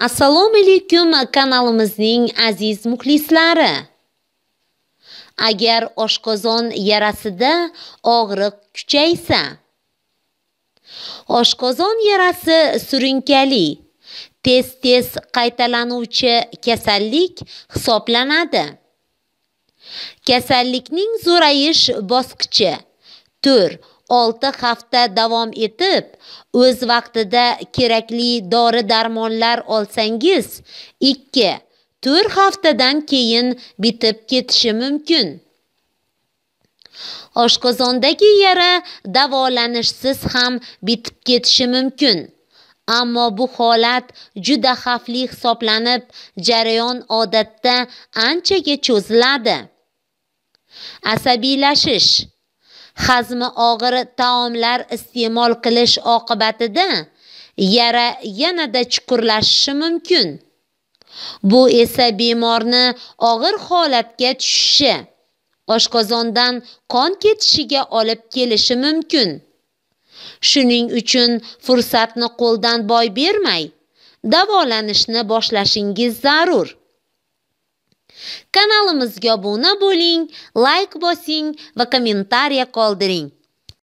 Assalomu alaykum kanalimizning aziz muxlislari. Agar oshqozon yarasida og'riq kuchaysa, oshqozon yarasi surunkali, tez-tez qaytalanuvchi kasallik hisoblanadi. Kasallikning zo'rayish bosqichi 4-6 hafta davom etib, o'z vaqtida kerakli dori-darmonlar olsangiz, 2-4 haftadan keyin bitib ketishi mumkin. Oshqozondagi yara davolanishsiz ham bitib ketishi mumkin. Ammo bu holat juda xavfli hisoblanib, jarayon odatda anchaga cho'ziladi. Asabiylashish hazmi og'ir taomlar iste'mol qilish oqibatida yara yanada chuqurlashishi mumkin. Bu esa bemorni og'ir holatga tushishi, oshqozondan qon ketishiga olib kelishi mumkin. Shuning uchun fursatni qo'ldan boy bermay, davolanishni boshlashingiz zarur. Kanalimizga obuna bo'ling, like bosing va kommentariya qoldiring.